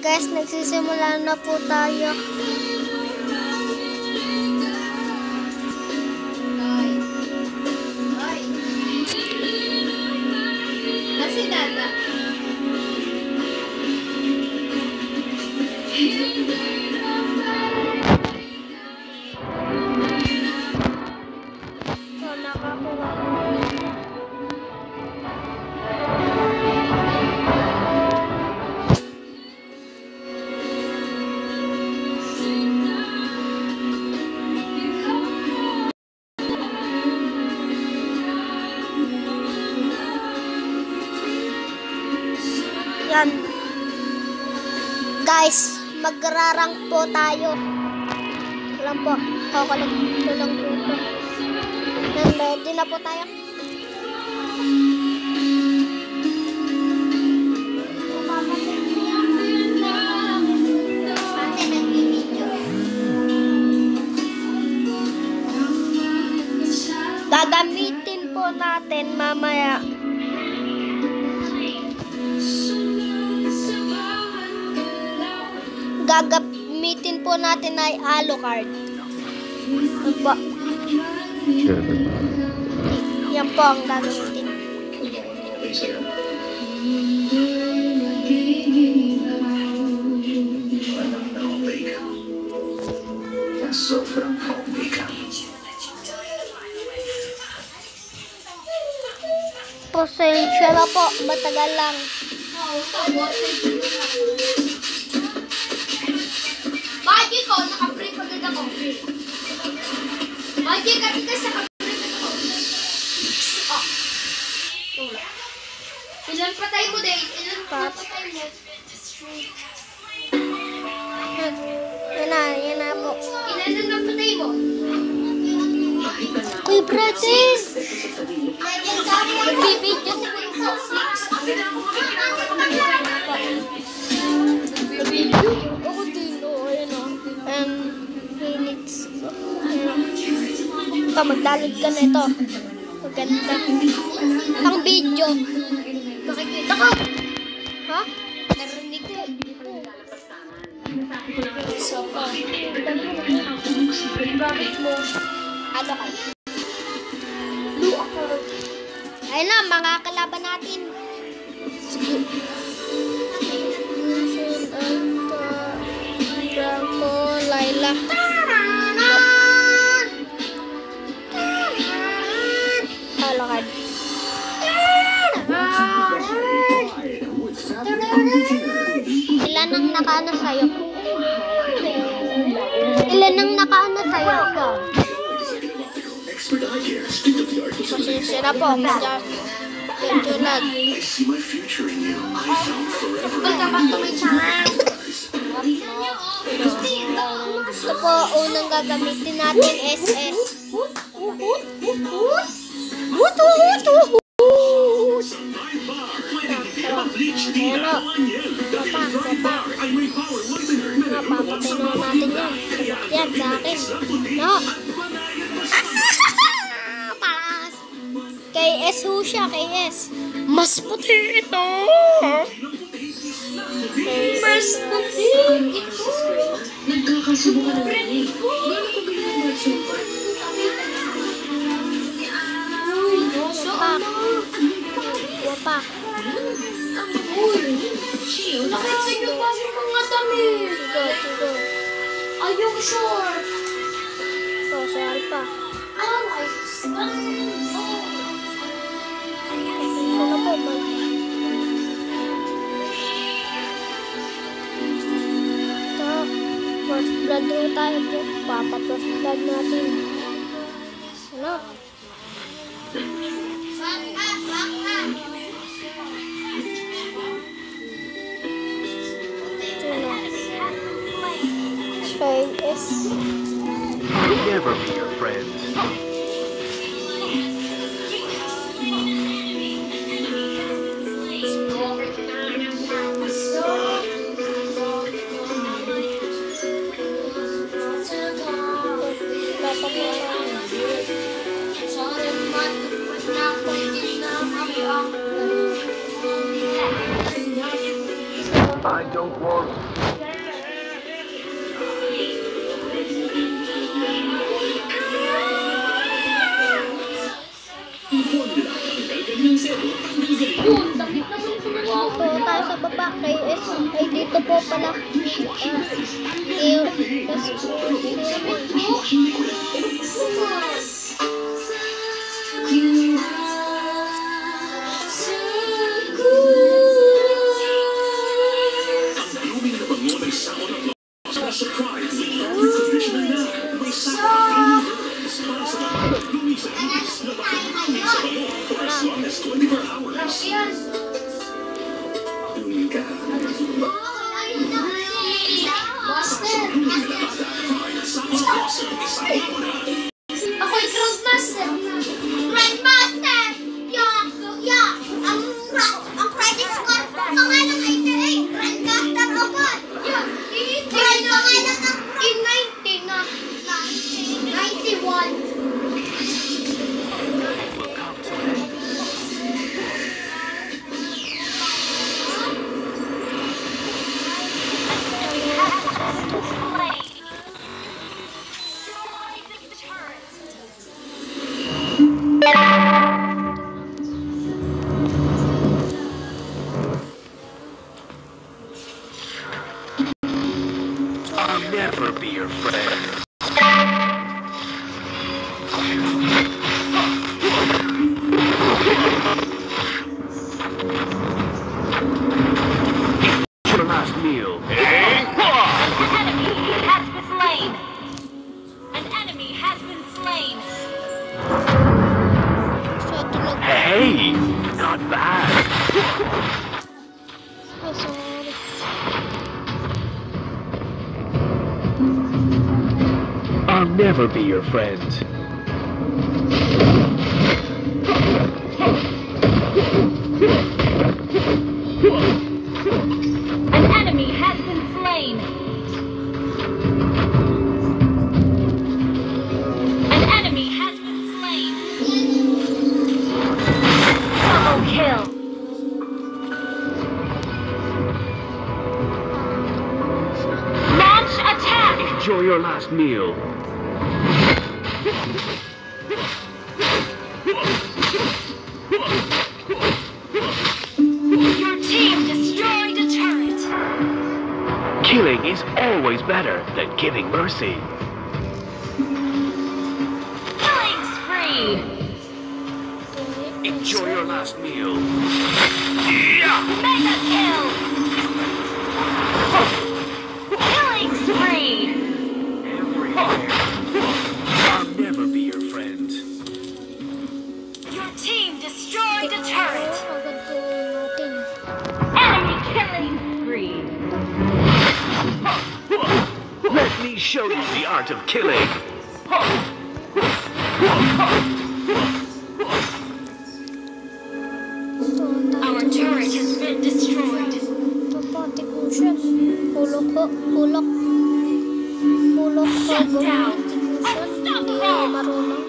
Guys, nagsisimula na po tayo. Magrarang po tayo. Lang po. Kakalap ko lang po ito. Yan, ready na po tayo. Gagamitin po natin mamaya. Gagamitin po natin ay Alucard. Yan po. Yan po ang gagamitin. Sobrang. Pasensya na po, matagal lang. Oo. Bakit ko? Naka-break agad ako. Bakit ka tigas naka-break ako? Ah. Wala. Ilan patay mo, Dave? Ilan Pat. patay mo? Yan, yan na, yan na po. Ilan ang napatay mo? Uy, brother! Nagbibideo si Winston. Ako din, Ito, magdalog ka na ito. Maganda. Pang video. Nakikita ko. Ha? Narinig ko. So, pa. Ano ka? Blue ako. Ayun na, mga kalaban natin. Sige. And uh, Draco, Laila. Alakad. Sa'yo? Ilan ang nakaano sa'yo? State-of-the-art Pasensya na po. Medyo, medyo lag. My channel. Ito po, unang gagamitin natin SS. Hut, hut, hut, hut, hut. Hut, hut, hut, hut. Ayan o. Papa, papa. Natin yan. Sagot yan sa akin. No. Palas. Kay S ho siya, kay S. Mas puti ito. Kay Mas puti. Ito. Nagkakasubo ka na Friend ko. Uy, wapa. Wapa. Uy. Nakita niyo Ay, yung short. Alpa. Ah, nice. Ito na po, mag... Ito, first blood na tayo po. Papa first blood natin. Ano? Never be your friend. I don't want tayo sa baba. Kay S. Ay, dito po pala. Uh, Ang blooming God. Your friend. Your last meal. An enemy has been slain. An enemy has been slain. Hey, not bad. Never be your friend. An enemy has been slain. An enemy has been slain. Double kill. Launch attack. Enjoy your last meal. Your team destroyed a turret. Killing is always better than giving mercy. Killing spree. Enjoy your last meal. Mega kill. killing. Our turret has been destroyed. Shut down. Unstoppable.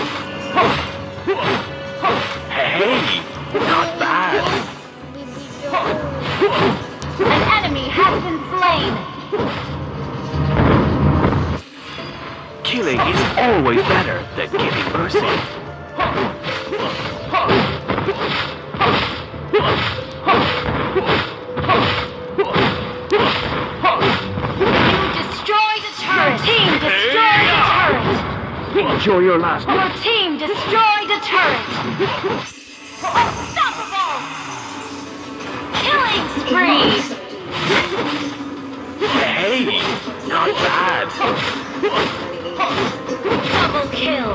快！Enjoy your last meal. Your team destroyed a turret. Unstoppable. Killing spree. Hey, not bad. Double kill.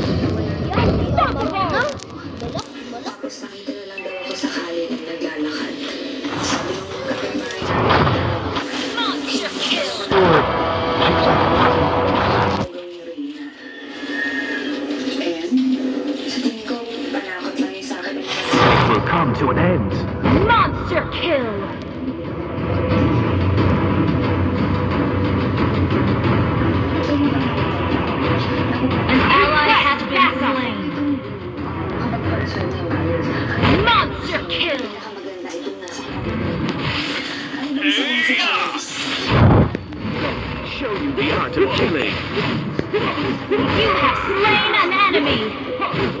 shall come to an end. Monster kill! There you go. Show you the art of killing. You have slain an enemy!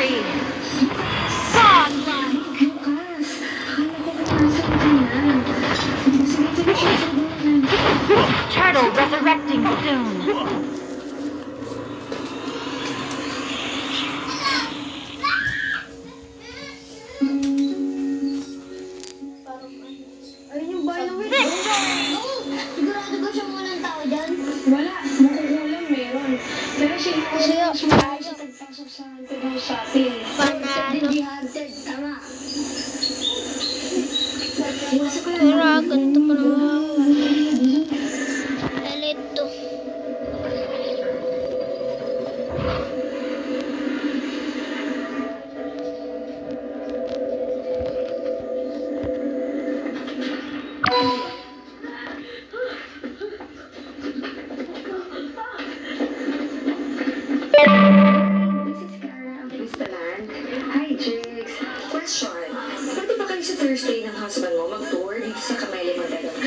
very frog-like. Turtle resurrecting soon. musafir Masa kurang ketemu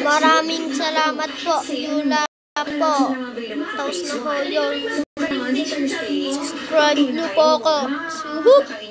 Maraming salamat po. Yula po. Tapos na po yun. Subscribe niyo po ako. Suhup!